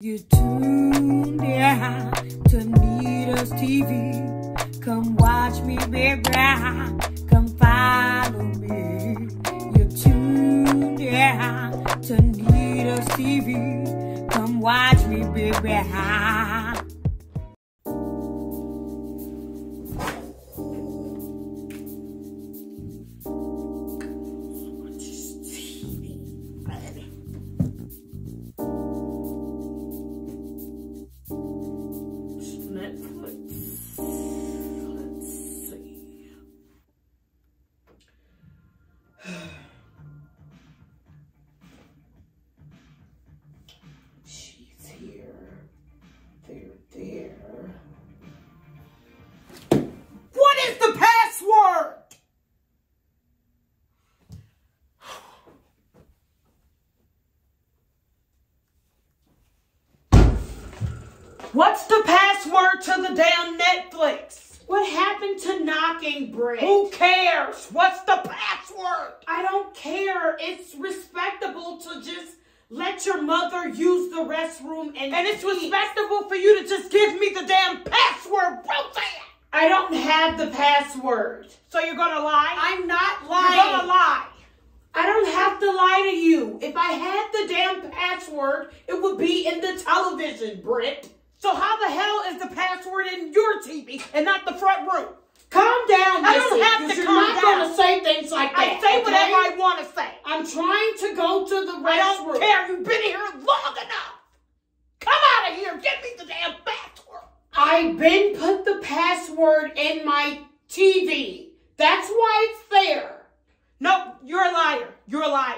You tuned in to Nita's TV. Come watch me, baby. Come follow me. You tuned in to Nita's TV. Come watch me, baby. What's the password to the damn Netflix? What happened to knocking, Britt? Who cares? What's the password? I don't care. It's respectable to just let your mother use the restroom and And it's respectable for you to just give me the damn password, Roseanne. I don't have the password. So you're gonna lie? I'm not lying. you're gonna lie. I don't have to lie to you. If I had the damn password, it would be in the television, Britt. So how the hell is the password in your TV and not the front room? Calm down, I don't have to you're not gonna say things like that. I say okay? whatever I want to say. I'm trying to go to the restroom. I don't care. You've been here long enough. Come out of here. Give me the damn password. I've been put the password in my TV. That's why it's there. No, you're a liar. You're a liar.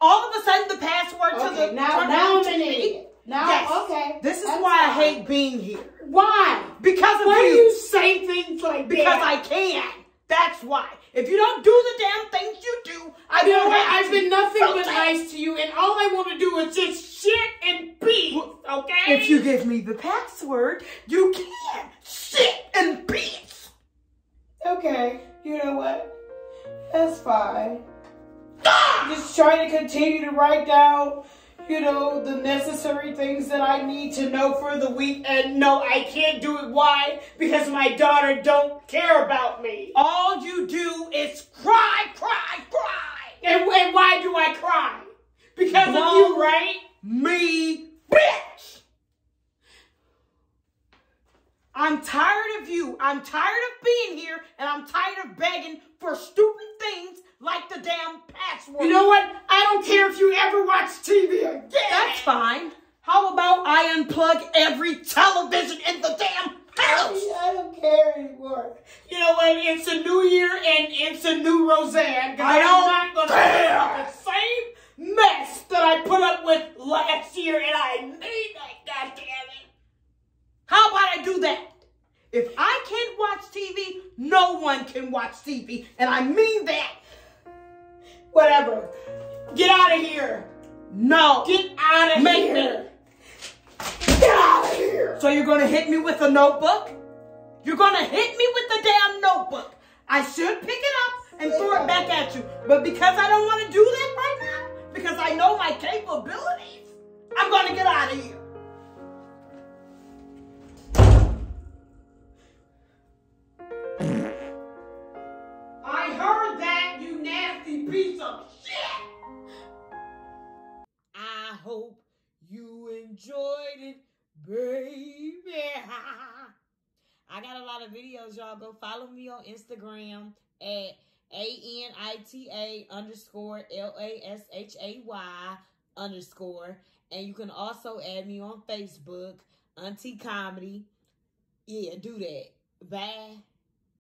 All of a sudden, the password to the now, now I'm an idiot. Now, Yes. okay. This is why I hate being here. Why? Because of Why do you. you say things like Because that? Because I can. That's why. If you don't do the damn things you do, I You know what? I've been nothing but Roseanne. nice to you, and all I want to do is just shit and pee. Okay? If you give me the password, you can shit and peace. Okay, you know what? That's fine. Ah! Just trying to continue to write down, you know, the necessary things that I need to know for the week. And no, I can't do it. Why? Because my daughter don't care about me. All you do is cry, cry, cry. And, and why do I cry? Because of Blow you, right? Me, bitch. I'm tired of you. I'm tired of being here, and I'm tired of begging for stupid things like the damn password. You know what? I don't care if you ever watch TV again. That's fine. How about I unplug every television in the damn house? I don't care anymore. You know what? It's a new year and it's a new Roseanne. I I'm don't not gonna care. the same mess that I put up with last year, and I need that. God damn it! How about I do that? If I can't watch TV, no one can watch TV, and I mean that. Whatever. Get out of here. No. Get out of Make here. Get out of here. So you're gonna hit me with a notebook? You're gonna hit me with the damn notebook. I should pick it up and throw it back at you. But because I don't want to do that right now, because I know my capabilities, I'm gonna get out of here. Hope you enjoyed it, baby. I got a lot of videos, y'all. Go follow me on Instagram at A-N-I-T-A underscore L-A-S-H-A-Y underscore. And you can also add me on Facebook, Auntie Comedy. Yeah, do that. Bye.